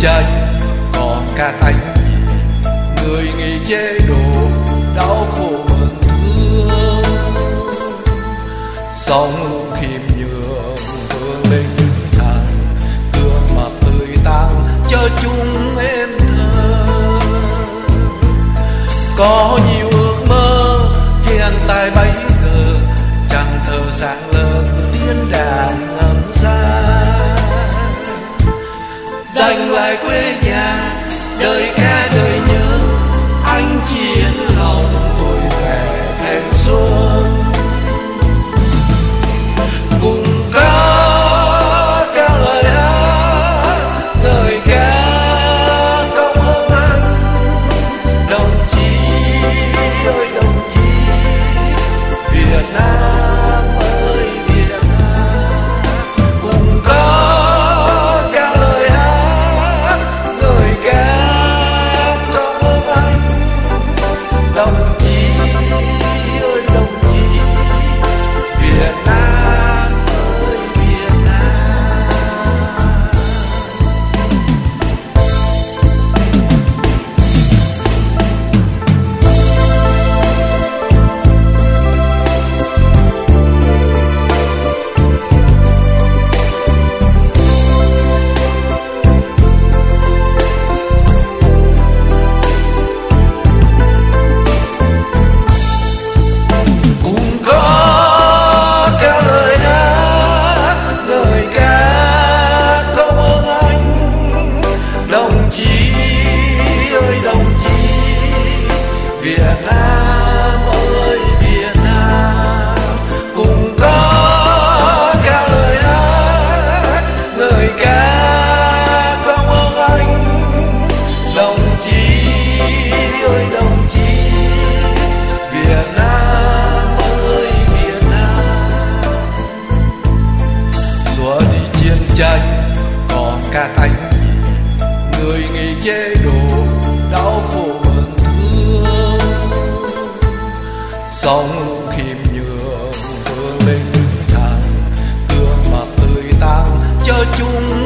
chạy còn ca thánh gì? Người nghỉ chế độ, đau khổ mừng thương. Sóng lũ khiêm nhường vương lên đứng thẳng gương mặt tươi tắn cho chúng em thơ. Có nhiều ước mơ khi anh tại bấy giờ, chẳng thơ sáng duyên cháy còn các anh chị người nghỉ chế độ, đau khổ bần thương. Sóng lũ khiêm nhường vươn lên đứng thẳng gương mặt tươi tăng cho chung